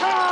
Ah!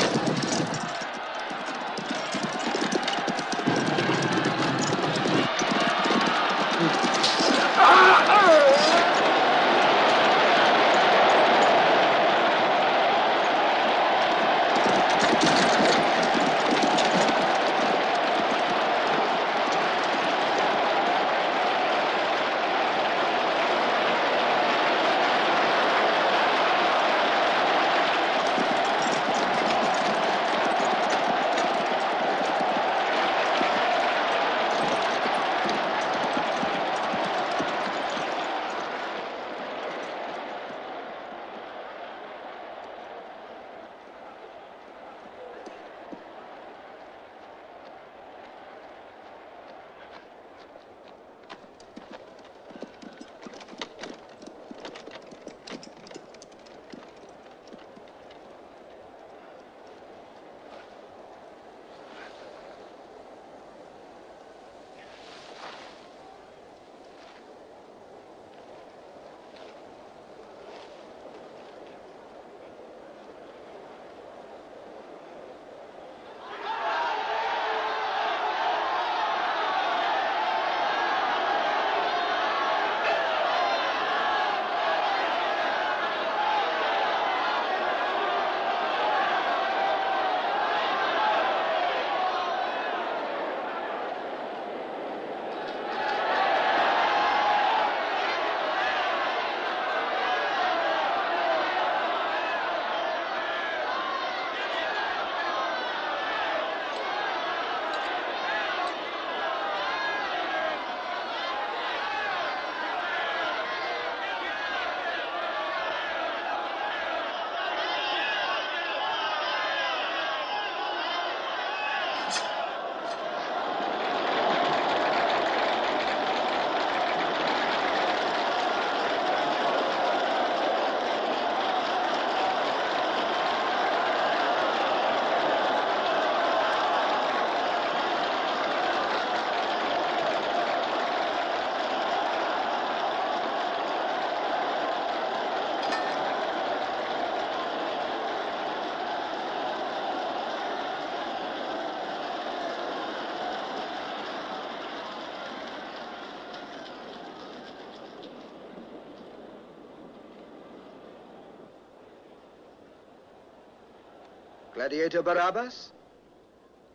Gladiator Barabbas,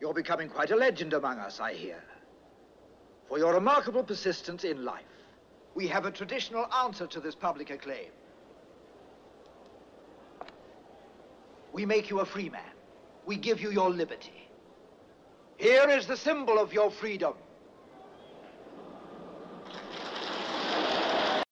you're becoming quite a legend among us, I hear. For your remarkable persistence in life. We have a traditional answer to this public acclaim. We make you a free man. We give you your liberty. Here is the symbol of your freedom.